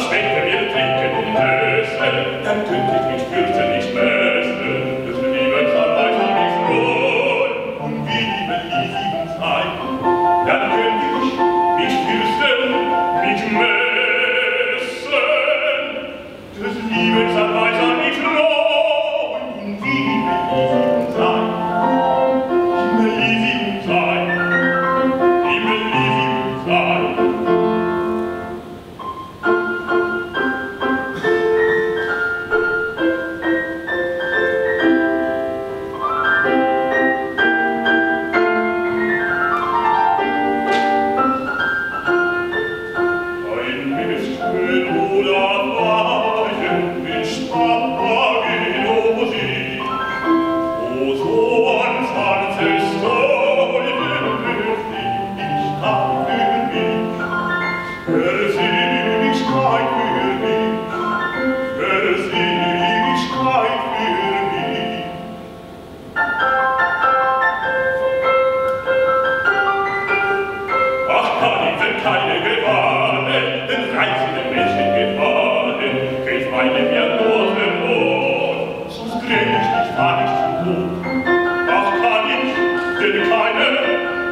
später wir trinken und essen, dann könnt ich mich fürchte nicht messen. Das Leben soll weiter mich freuen, und wie lieben Lisi uns ein. Dann könnt ich mich fürchten, mich messen. Das Leben soll weiter mich freuen, und wie lieben Lisi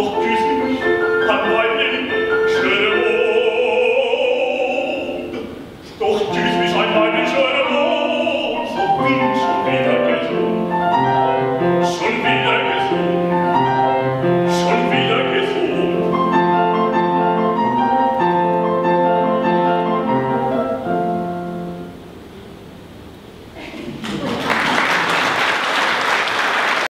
pour.